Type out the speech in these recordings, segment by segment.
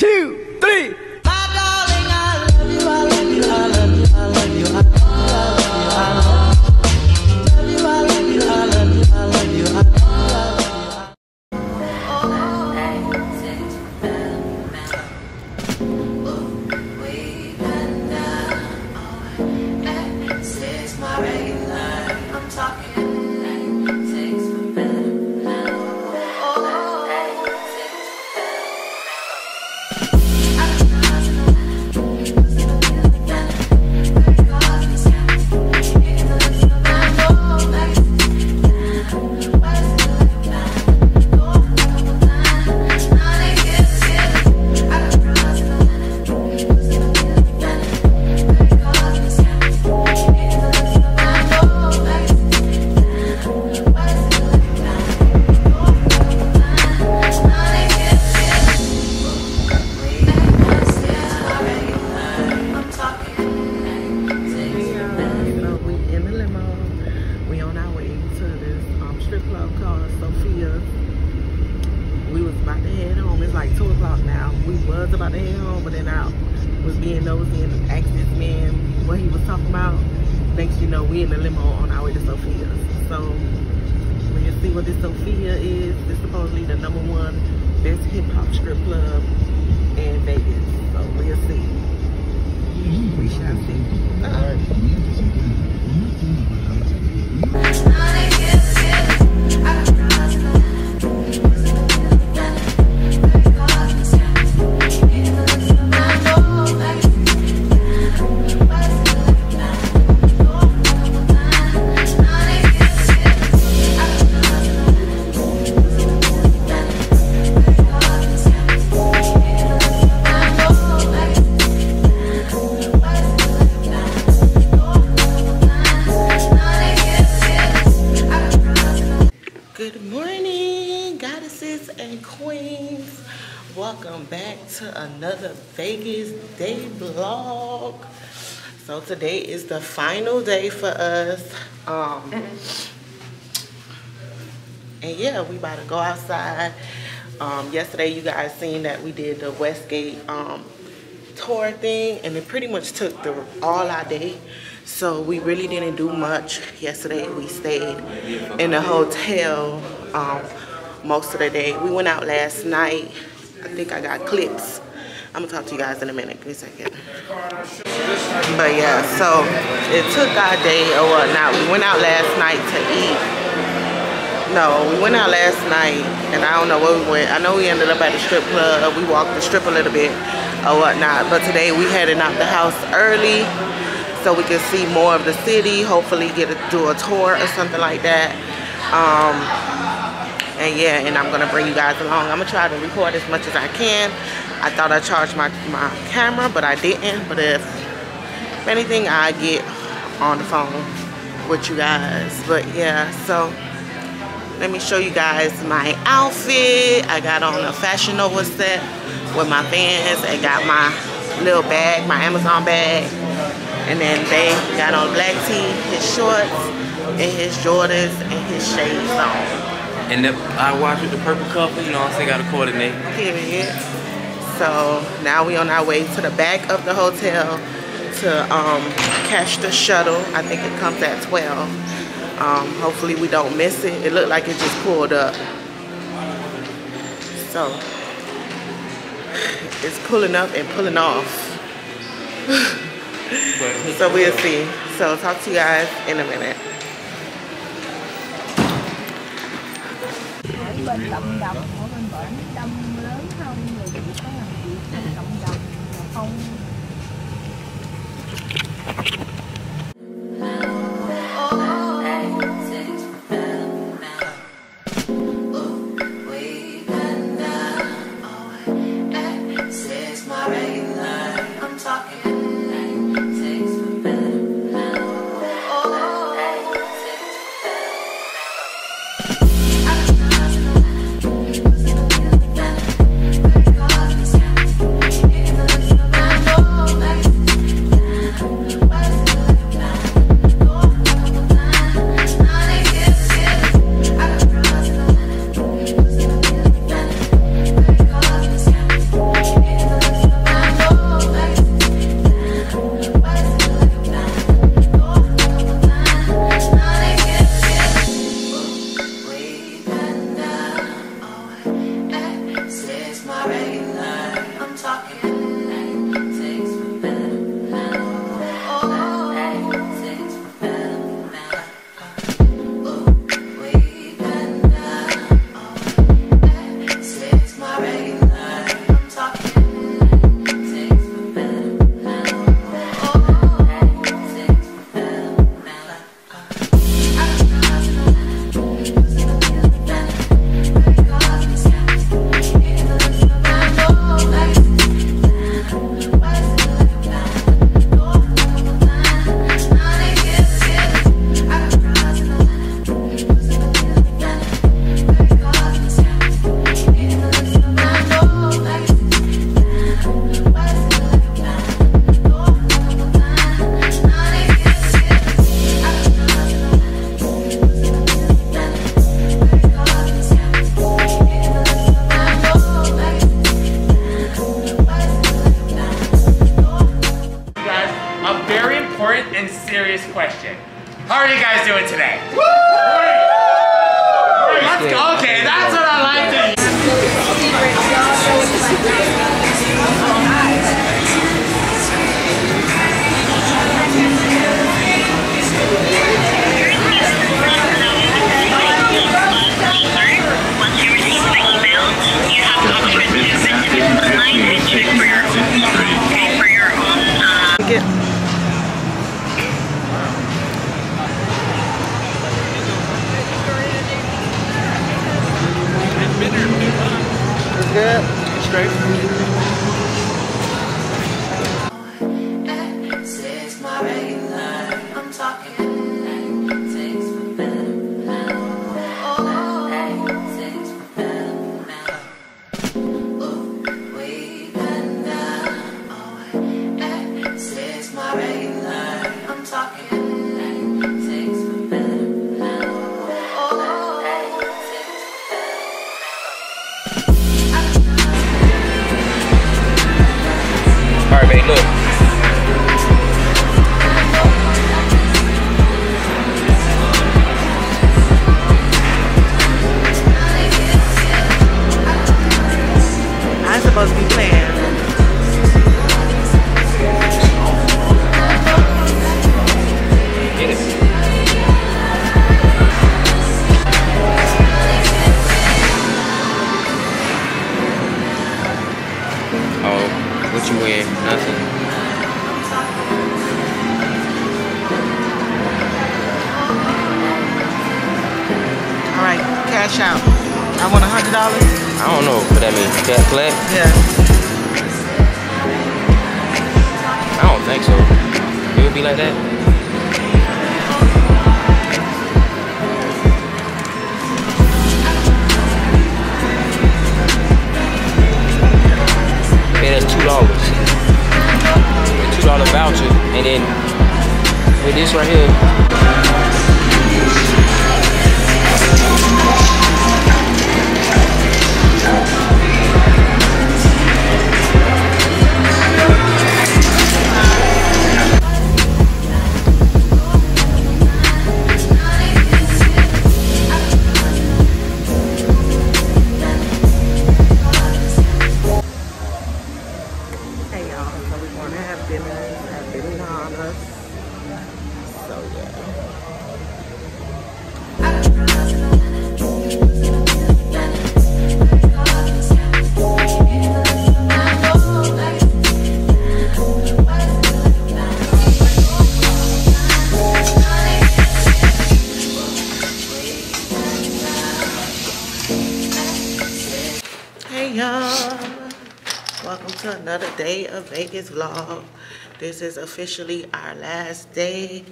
two, three. We today is the final day for us. Um, and yeah, we about to go outside. Um, yesterday, you guys seen that we did the Westgate um, tour thing, and it pretty much took the all our day. So we really didn't do much yesterday. We stayed in the hotel um, most of the day. We went out last night. I think I got clips. I'm gonna talk to you guys in a minute. Give me a second. But yeah, so it took our day or whatnot. We went out last night to eat. No, we went out last night, and I don't know where we went. I know we ended up at the strip club. We walked the strip a little bit or whatnot. But today we heading out the house early so we can see more of the city. Hopefully get to do a tour or something like that. Um, and yeah, and I'm gonna bring you guys along. I'm gonna try to record as much as I can. I thought I charged my, my camera, but I didn't. But if, if anything, I get on the phone with you guys. But yeah, so let me show you guys my outfit. I got on a Fashion Nova set with my Vans. I got my little bag, my Amazon bag. And then they got on black tee, his shorts, and his Jordans, and his shades on. And the, I watch with the purple couple, you know I'm saying, gotta coordinate. Period. So now we on our way to the back of the hotel to um, catch the shuttle. I think it comes at 12. Um, hopefully we don't miss it. It looked like it just pulled up. So it's pulling up and pulling off. so we'll see. So talk to you guys in a minute. Bên cộng đồng ở bên bển đông lớn không người cũng có làm việc trong cộng đồng mà không? important and serious question. How are you guys doing today? Woo! Let's go. Okay, that's what I like to hear. Good. Regular. I'm talking what that means. Cat flat? Yeah. I don't think so. It would be like that? Yeah, that's two dollars. Two dollar voucher, and then with this right here. Y'all, welcome to another day of Vegas vlog. This is officially our last day.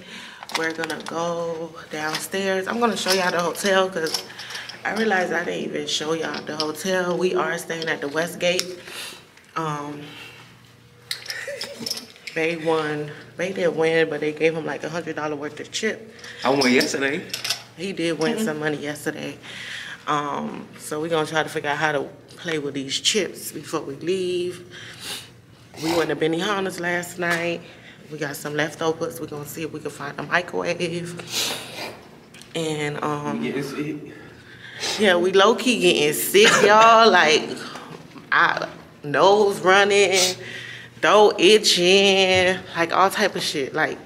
We're gonna go downstairs. I'm gonna show y'all the hotel because I realized I didn't even show y'all the hotel. We are staying at the Westgate. Um, they won, they didn't win, but they gave him like a hundred dollar worth of chip. I won yesterday. He did win some money yesterday. Um, so we're gonna try to figure out how to play with these chips before we leave. We went to Benihana's last night. We got some leftovers. We're gonna see if we can find a microwave. And um, yeah, we low key getting sick, y'all. Like, I nose running, throat itching, like all type of shit. Like,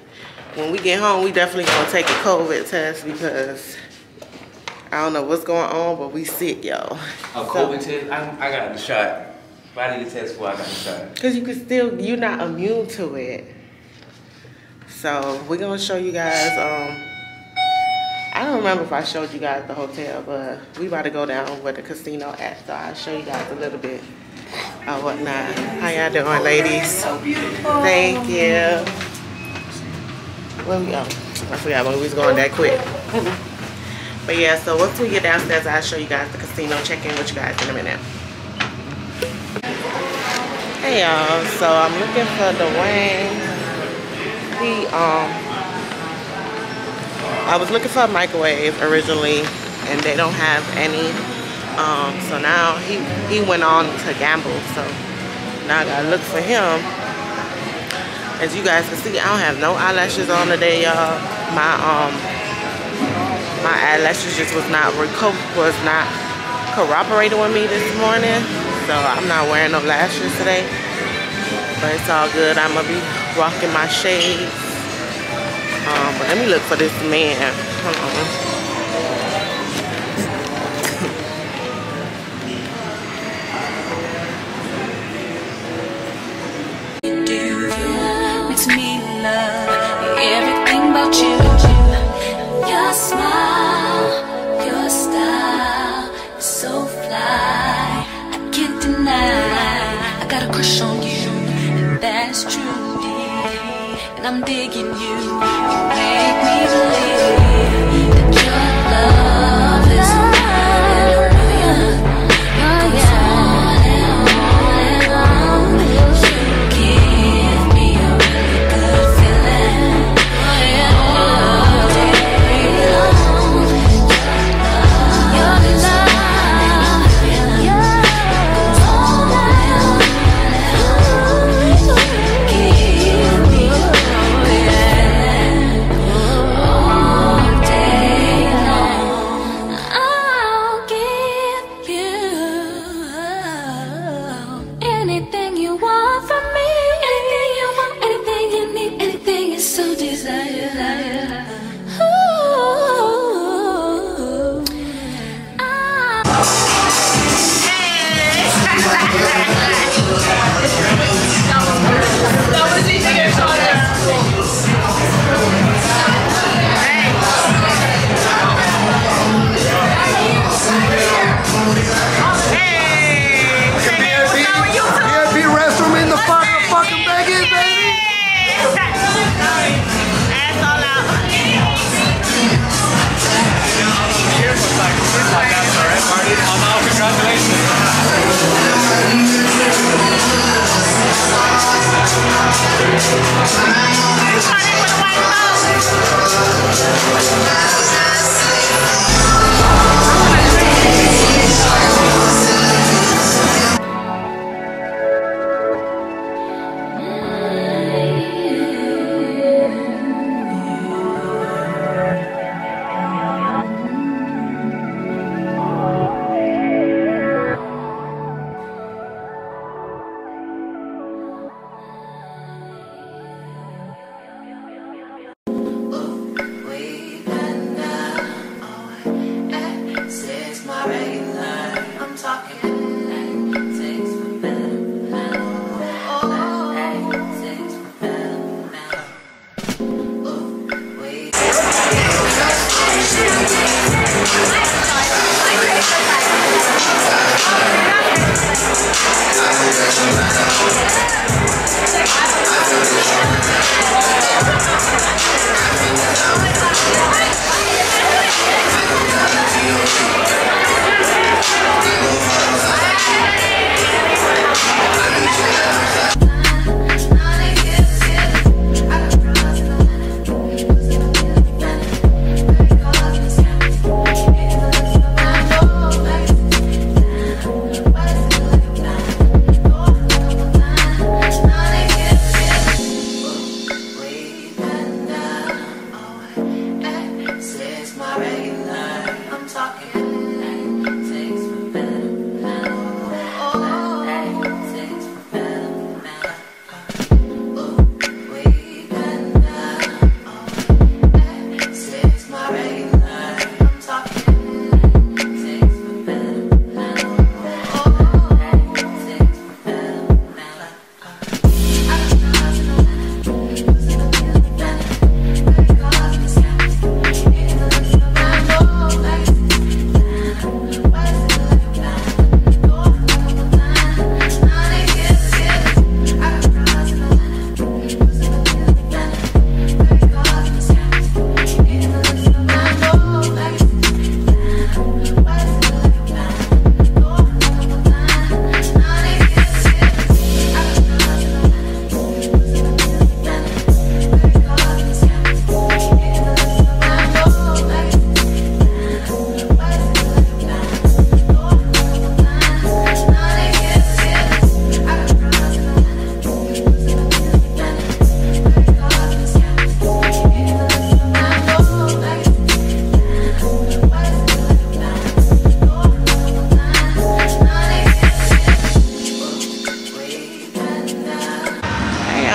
when we get home, we definitely gonna take a COVID test because I don't know what's going on, but we sick, y'all. A COVID test? I, I got the shot. If I need a test for, I got the shot. Cause you can still, you're not immune to it. So we're gonna show you guys. Um, I don't remember if I showed you guys the hotel, but we about to go down where the casino at. So I'll show you guys a little bit of whatnot. How y'all doing, ladies? So beautiful. Thank you. Where we go? I forgot when we was going that quick. But yeah, so once we get downstairs, I'll show you guys the casino. Check in with you guys in a minute. Hey y'all, so I'm looking for Dwayne. He um I was looking for a microwave originally and they don't have any. Um so now he he went on to gamble, so now I gotta look for him. As you guys can see, I don't have no eyelashes on today, y'all. my um my eyelashes just was not was not cooperating with me this morning. So I'm not wearing no lashes today. But it's all good. I'm gonna be rocking my shades. Um, but let me look for this man. Hold on. me love everything about you. That's true. And I'm digging you. Make me believe I'm talking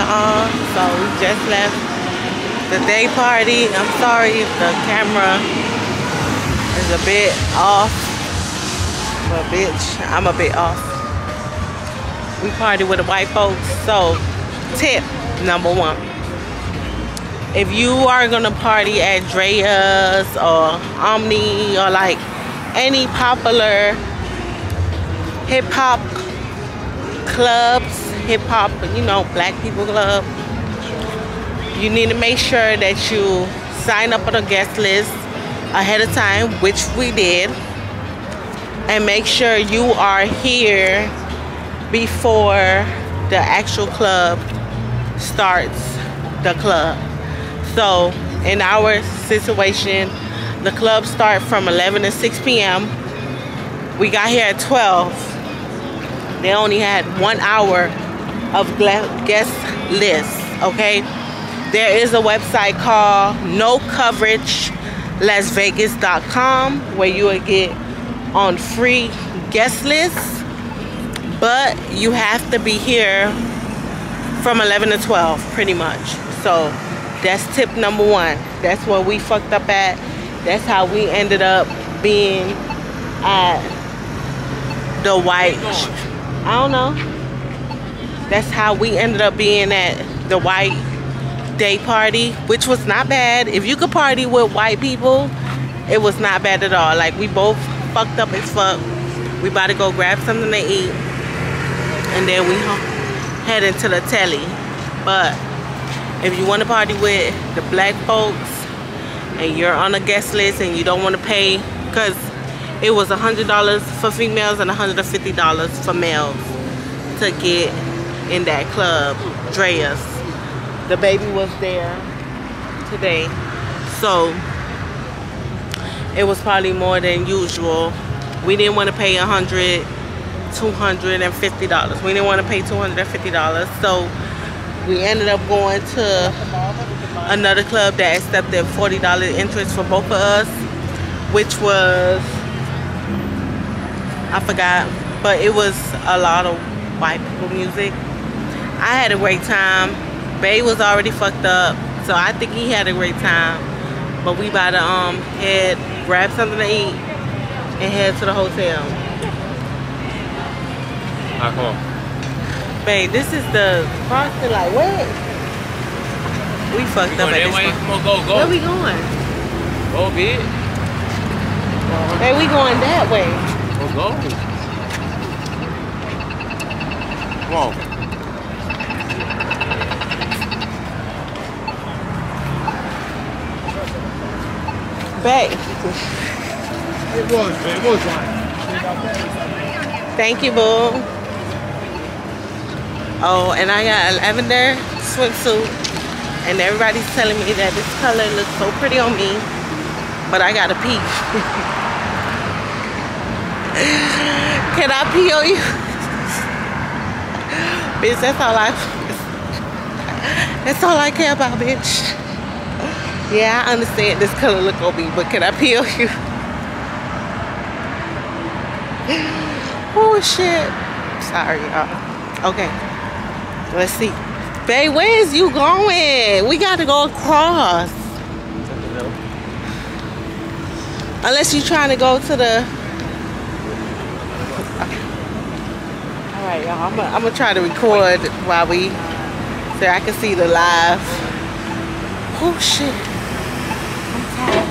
y'all. So we just left the day party. I'm sorry if the camera is a bit off. But bitch, I'm a bit off. We party with the white folks. So tip number one. If you are gonna party at Drai's or Omni or like any popular hip hop clubs, hip hop, you know, black people club, you need to make sure that you sign up on a guest list ahead of time, which we did, and make sure you are here before the actual club starts the club. So in our situation, the club start from 11 to 6 p.m. We got here at 12. They only had one hour of guest lists, okay? There is a website called NoCoverageLasVegas.com where you will get on free guest lists, but you have to be here from 11 to 12 pretty much. So that's tip number one. That's where we fucked up at. That's how we ended up being at the white. I don't know. That's how we ended up being at the white day party, which was not bad. If you could party with white people, it was not bad at all. Like we both fucked up as fuck. We about to go grab something to eat, and then we head into the telly. But if you want to party with the black folks and you're on a guest list and you don't want to pay, because it was $100 for females and $150 for males to get in that club, Drai's. The baby was there today. So it was probably more than usual. We didn't want to pay 100 $250. We didn't want to pay $250. So we ended up going to another club that accepted $40 interest for both of us, which was, I forgot, but it was a lot of white people music. I had a great time. Bay was already fucked up, so I think he had a great time. But we about to um head, grab something to eat, and head to the hotel. On. Babe, this is the crossing like what? We fucked up at this way. Come on, go, go. Where we going? Go, bitch. Hey, we going that way. Go, go. Come on. It was. It was like. Thank you, boo. Oh, and I got a lavender swimsuit. And everybody's telling me that this color looks so pretty on me. But I got a peach. Can I pee on you? bitch, that's all I that's all I care about, bitch. Yeah, I understand this color look on me, but can I peel you? Oh shit. Sorry, y'all. Okay. Let's see. Babe, where is you going? We gotta go across. Unless you're trying to go to the Alright, y'all. I'm I'm gonna try to record while we so I can see the live. Oh shit. I'm tired.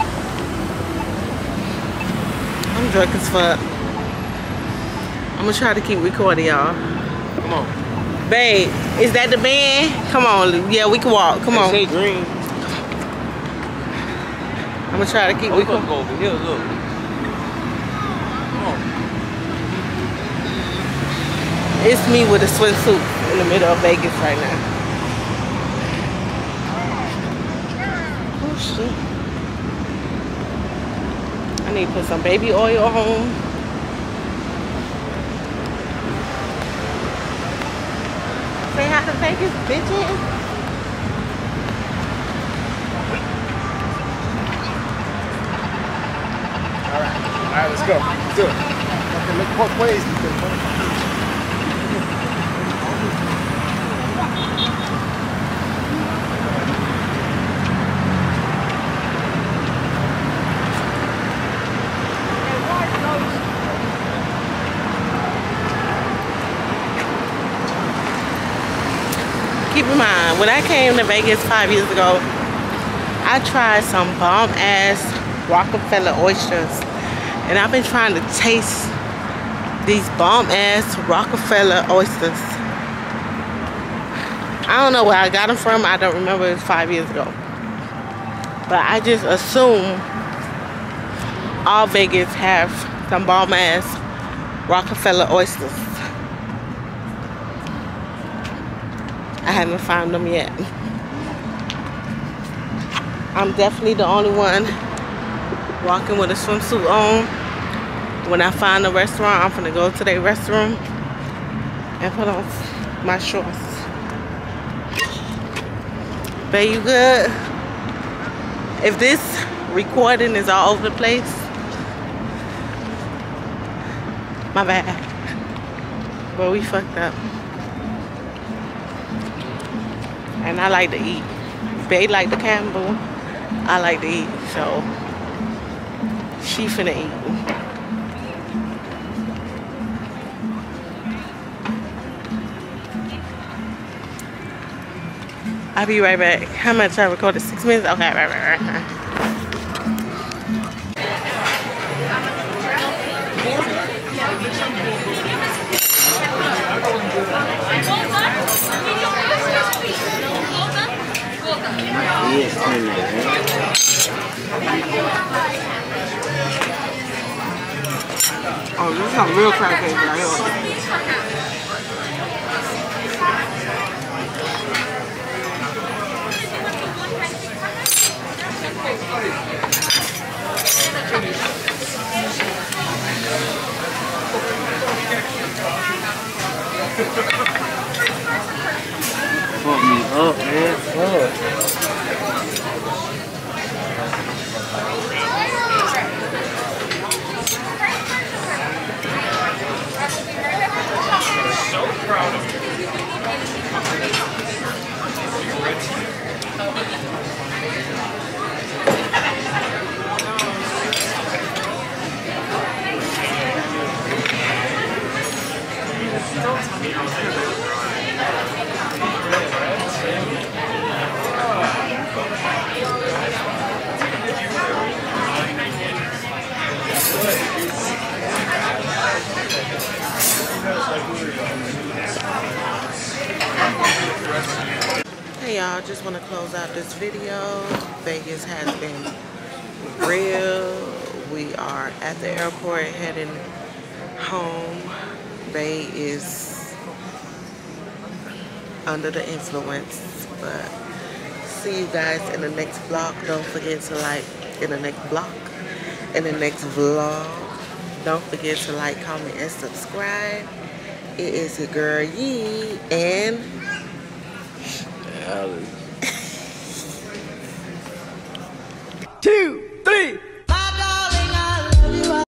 I'm drunk as fuck. I'm gonna try to keep recording y'all. Come on. Babe, is that the band? Come on, yeah, we can walk. Come on. Say green. I'm gonna try to keep Oh, recording. go over here, look. Come on. It's me with a swimsuit in the middle of Vegas right now. Oh shit. I need to put some baby oil on. Say hi to Vegas, bitches. All right. All right, let's go. Let's do it. Okay, look both ways. because- keep in mind, when I came to Vegas five years ago, I tried some bomb ass Rockefeller oysters. And I've been trying to taste these bomb ass Rockefeller oysters. I don't know where I got them from. I don't remember. It was five years ago. But I just assume all Vegas have some bomb ass Rockefeller oysters. I haven't found them yet. I'm definitely the only one walking with a swimsuit on. When I find a restaurant, I'm gonna go to their restroom and put on my shorts. Babe, you good? If this recording is all over the place, my bad. But we fucked up. And I like to eat. Babe like the Campbell. I like to eat, so she finna eat. I'll be right back. How much I recorded? Six minutes? Okay, right, right, right. Oh, this is some real crab cake right. Fuck me up, man. Hey y'all, just want to close out this video. Vegas has been real. We are at the airport heading home. Bay is under the influence, but see you guys in the next vlog. Don't forget to like in the next vlog, in the next vlog. Don't forget to like, comment, and subscribe. It is your girl Yee and Two, three.